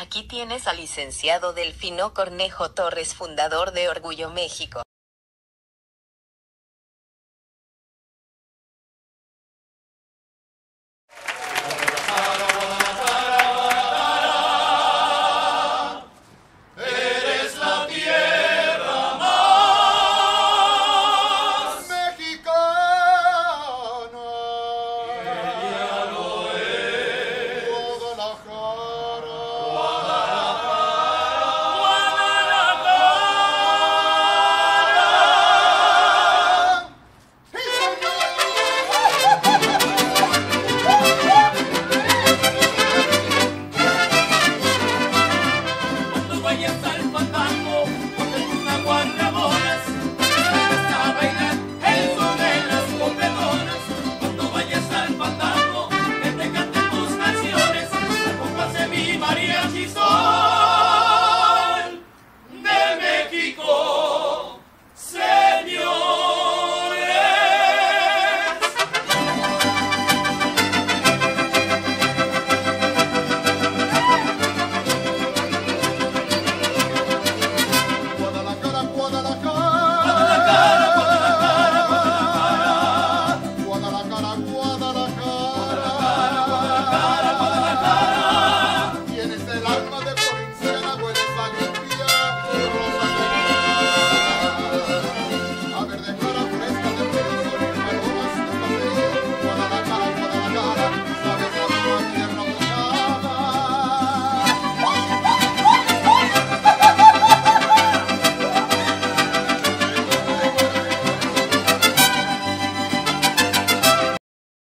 Aquí tienes al licenciado Delfino Cornejo Torres, fundador de Orgullo México.